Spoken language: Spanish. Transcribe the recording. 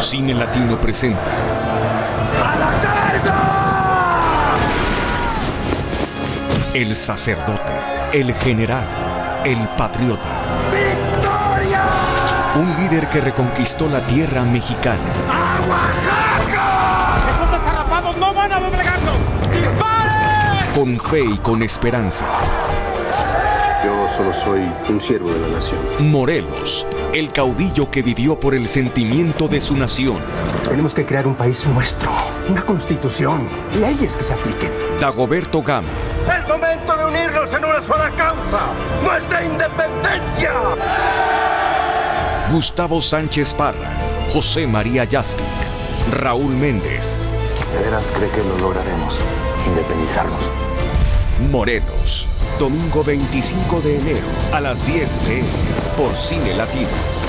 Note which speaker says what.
Speaker 1: Cine Latino presenta.
Speaker 2: ¡A la carga!
Speaker 1: El sacerdote, el general, el patriota.
Speaker 2: ¡Victoria!
Speaker 1: Un líder que reconquistó la tierra mexicana.
Speaker 2: ¡A Oaxaca!
Speaker 3: ¡Esos desarrapados no van a doblegarnos! ¡Disparen!
Speaker 1: Con fe y con esperanza.
Speaker 4: Yo solo soy un siervo de la nación.
Speaker 1: Morelos, el caudillo que vivió por el sentimiento de su nación.
Speaker 4: Tenemos que crear un país nuestro, una constitución, leyes que se apliquen.
Speaker 1: Dagoberto Gama,
Speaker 2: ¡Es momento de unirnos en una sola causa! ¡Nuestra independencia!
Speaker 1: Gustavo Sánchez Parra, José María Yaspic, Raúl Méndez,
Speaker 4: ¿De veras cree que lo lograremos? Independizarnos.
Speaker 1: Morelos. Domingo 25 de enero a las 10 pm por Cine Latino.